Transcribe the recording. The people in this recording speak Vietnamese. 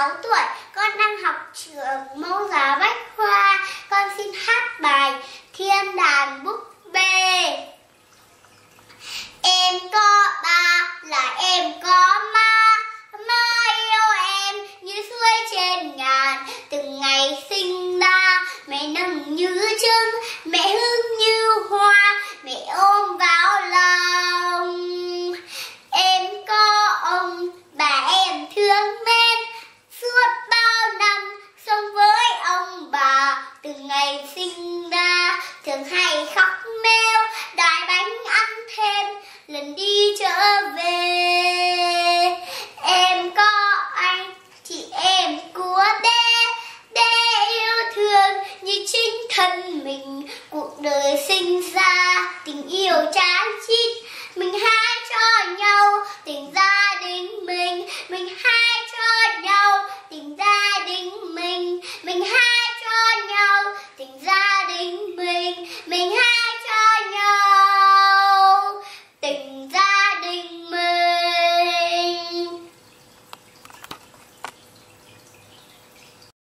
6 tuổi, con đang học trường mẫu giáo Bách Khoa. Con xin hát bài Thiên đàn búp bê. Em có ba là em có ma, ma yêu em như suối trên ngàn. Từng ngày sinh ra, mẹ nâng như trứng, mẹ hương như hoa. sinh ra, thường hay khóc meo đài bánh ăn thêm, lần đi trở về. Em có anh, chị em của đê đê yêu thương như chính thân mình. Cuộc đời sinh ra, tình yêu trái chít, mình hai cho nhau.